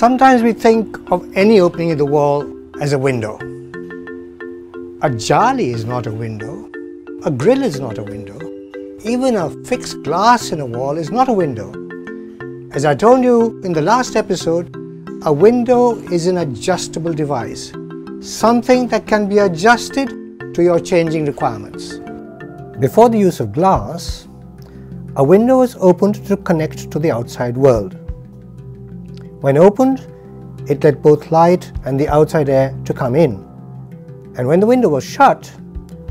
Sometimes we think of any opening in the wall as a window. A jali is not a window. A grill is not a window. Even a fixed glass in a wall is not a window. As I told you in the last episode, a window is an adjustable device, something that can be adjusted to your changing requirements. Before the use of glass, a window is opened to connect to the outside world. When opened, it let both light and the outside air to come in. And when the window was shut,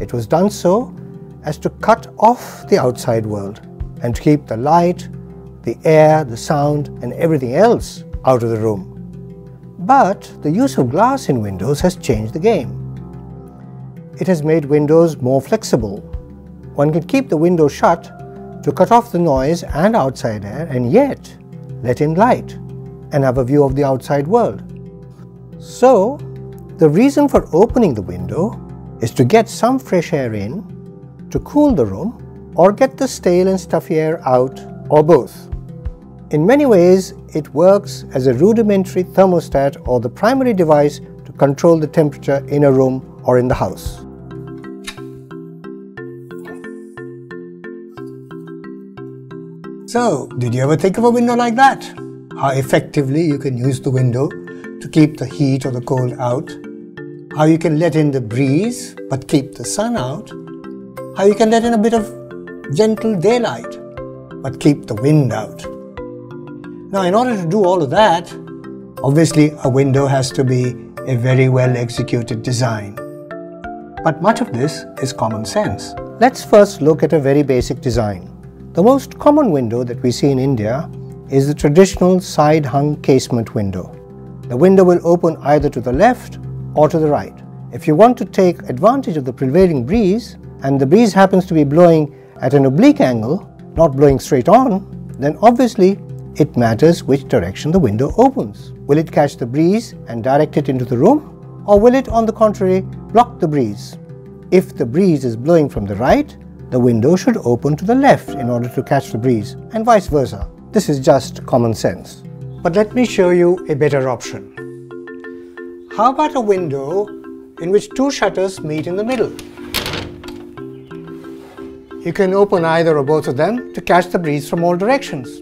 it was done so as to cut off the outside world and to keep the light, the air, the sound, and everything else out of the room. But the use of glass in windows has changed the game. It has made windows more flexible. One can keep the window shut to cut off the noise and outside air and yet let in light and have a view of the outside world. So, the reason for opening the window is to get some fresh air in, to cool the room, or get the stale and stuffy air out, or both. In many ways, it works as a rudimentary thermostat or the primary device to control the temperature in a room or in the house. So, did you ever think of a window like that? How effectively you can use the window to keep the heat or the cold out, how you can let in the breeze but keep the sun out, how you can let in a bit of gentle daylight but keep the wind out. Now, in order to do all of that, obviously a window has to be a very well executed design. But much of this is common sense. Let's first look at a very basic design. The most common window that we see in India is the traditional side-hung casement window. The window will open either to the left or to the right. If you want to take advantage of the prevailing breeze, and the breeze happens to be blowing at an oblique angle, not blowing straight on, then obviously it matters which direction the window opens. Will it catch the breeze and direct it into the room, or will it, on the contrary, block the breeze? If the breeze is blowing from the right, the window should open to the left in order to catch the breeze, and vice versa. This is just common sense. But let me show you a better option. How about a window in which two shutters meet in the middle? You can open either or both of them to catch the breeze from all directions.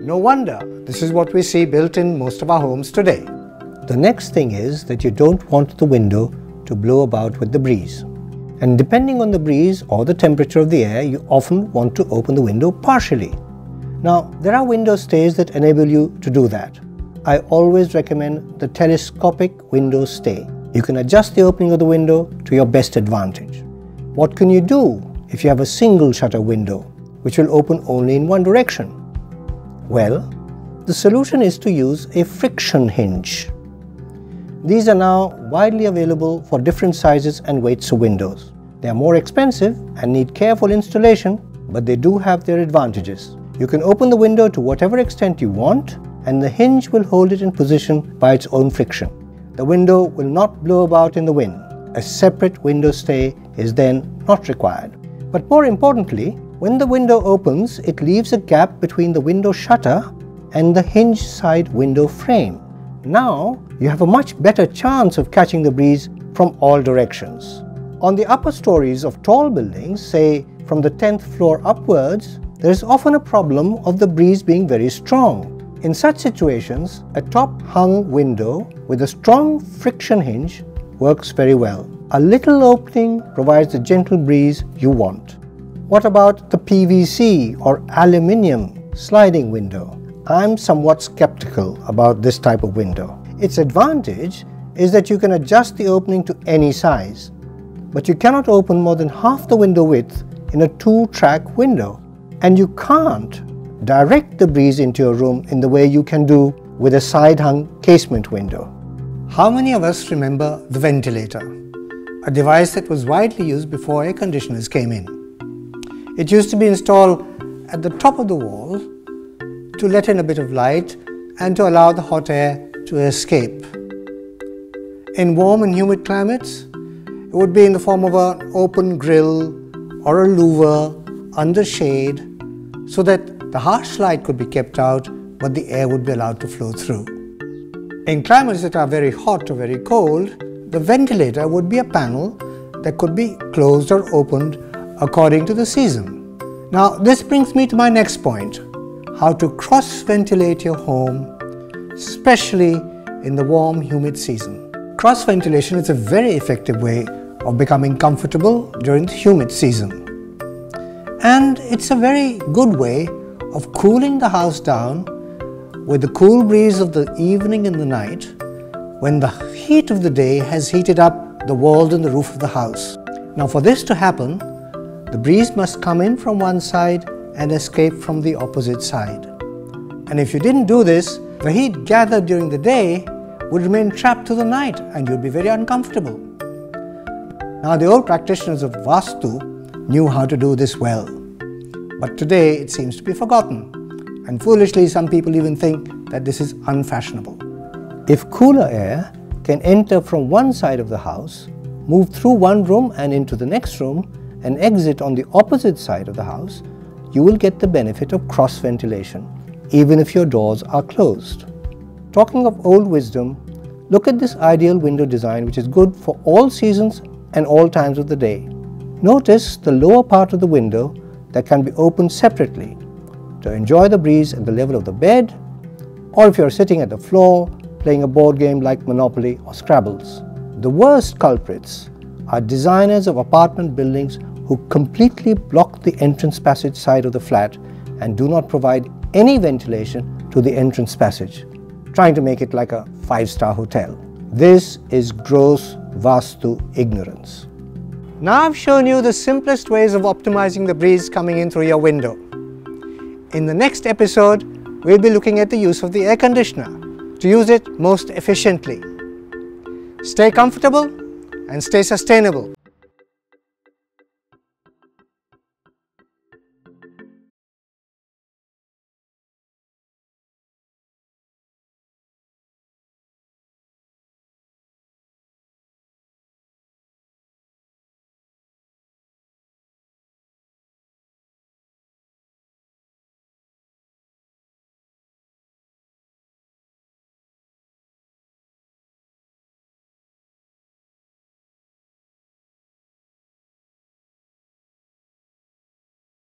No wonder, this is what we see built in most of our homes today. The next thing is that you don't want the window to blow about with the breeze. And depending on the breeze or the temperature of the air, you often want to open the window partially. Now, there are window stays that enable you to do that. I always recommend the telescopic window stay. You can adjust the opening of the window to your best advantage. What can you do if you have a single shutter window, which will open only in one direction? Well, the solution is to use a friction hinge. These are now widely available for different sizes and weights of windows. They are more expensive and need careful installation, but they do have their advantages. You can open the window to whatever extent you want and the hinge will hold it in position by its own friction. The window will not blow about in the wind. A separate window stay is then not required. But more importantly, when the window opens, it leaves a gap between the window shutter and the hinge side window frame. Now, you have a much better chance of catching the breeze from all directions. On the upper stories of tall buildings, say from the 10th floor upwards, there is often a problem of the breeze being very strong. In such situations, a top hung window with a strong friction hinge works very well. A little opening provides the gentle breeze you want. What about the PVC or aluminium sliding window? I'm somewhat skeptical about this type of window. Its advantage is that you can adjust the opening to any size, but you cannot open more than half the window width in a two track window. And you can't direct the breeze into your room in the way you can do with a side hung casement window. How many of us remember the ventilator? A device that was widely used before air conditioners came in. It used to be installed at the top of the wall to let in a bit of light and to allow the hot air to escape. In warm and humid climates, it would be in the form of an open grill or a louver under shade so that the harsh light could be kept out but the air would be allowed to flow through. In climates that are very hot or very cold, the ventilator would be a panel that could be closed or opened according to the season. Now, this brings me to my next point how to cross ventilate your home, especially in the warm, humid season. Cross ventilation is a very effective way of becoming comfortable during the humid season. And it's a very good way of cooling the house down with the cool breeze of the evening and the night when the heat of the day has heated up the walls and the roof of the house. Now for this to happen, the breeze must come in from one side and escape from the opposite side. And if you didn't do this, the heat gathered during the day would remain trapped through the night and you'd be very uncomfortable. Now the old practitioners of Vastu knew how to do this well. But today it seems to be forgotten. And foolishly some people even think that this is unfashionable. If cooler air can enter from one side of the house, move through one room and into the next room, and exit on the opposite side of the house, you will get the benefit of cross ventilation, even if your doors are closed. Talking of old wisdom, look at this ideal window design which is good for all seasons and all times of the day. Notice the lower part of the window that can be opened separately to enjoy the breeze at the level of the bed, or if you're sitting at the floor playing a board game like Monopoly or Scrabbles. The worst culprits are designers of apartment buildings who completely block the entrance passage side of the flat and do not provide any ventilation to the entrance passage, trying to make it like a five-star hotel. This is gross Vastu ignorance. Now I've shown you the simplest ways of optimizing the breeze coming in through your window. In the next episode, we'll be looking at the use of the air conditioner to use it most efficiently. Stay comfortable and stay sustainable.